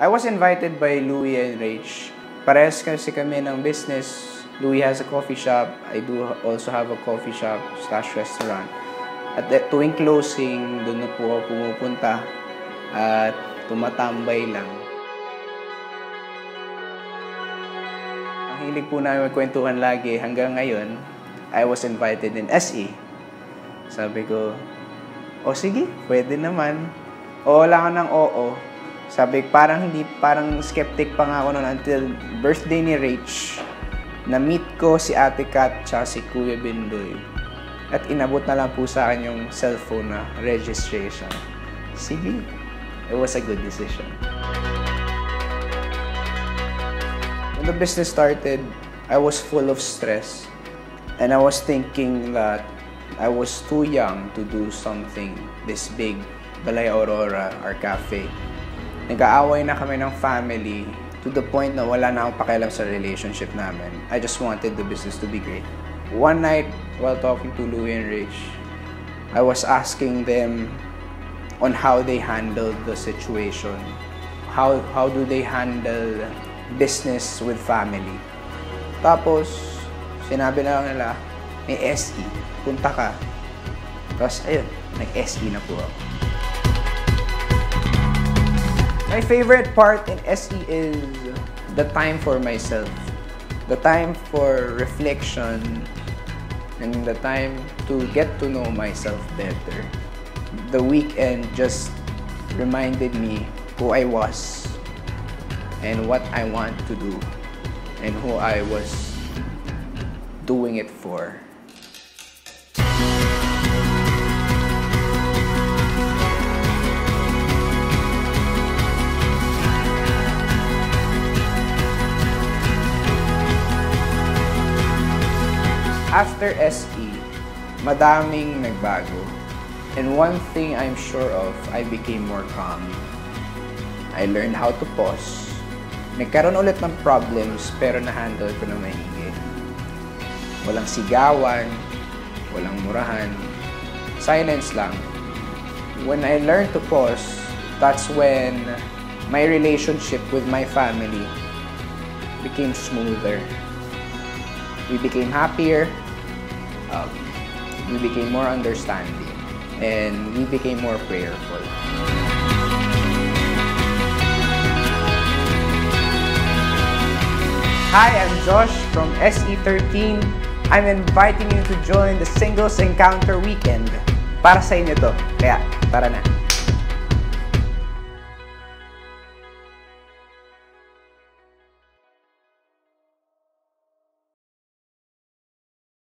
I was invited by Louie and Rach. Parehas kasi kami ng business. Louie has a coffee shop. I do also have a coffee shop slash restaurant. At tuwing closing, doon na po ako pumupunta at tumatambay lang. Ang hilig po namin magkwentuhan lagi hanggang ngayon, I was invited in SE. Sabi ko, o sige, pwede naman. O wala ka ng oo. Sabi, parang hindi, parang skeptic pa nga ako noon until birthday ni Rach. Na-meet ko si Ate Kat tsaka si Kuya Bindoy. At inabot na lang po sa akin yung cellphone na registration. Sige, it was a good decision. When the business started, I was full of stress. And I was thinking that I was too young to do something this big. Balay Aurora, our cafe. Nag-aaway na kami ng family to the point na wala na akong pakialam sa relationship namin. I just wanted the business to be great. One night, while talking to Louie and Rich, I was asking them on how they handled the situation. How, how do they handle business with family? Tapos, sinabi na lang nila, may SE, punta ka. Tapos, ayun, nag-SE na po ako. My favorite part in SE is the time for myself. The time for reflection and the time to get to know myself better. The weekend just reminded me who I was and what I want to do and who I was doing it for. After SE, madaming nagbago. And one thing I'm sure of, I became more calm. I learned how to pause. Nagkaroon ulit ng problems pero na-handle ko na maigi. Walang sigawan, walang murahan. Silence lang. When I learned to pause, that's when my relationship with my family became smoother. We became happier, um, we became more understanding, and we became more prayerful. Hi, I'm Josh from SE13. I'm inviting you to join the Singles Encounter Weekend. Para sa inyo to. Kaya, tara na.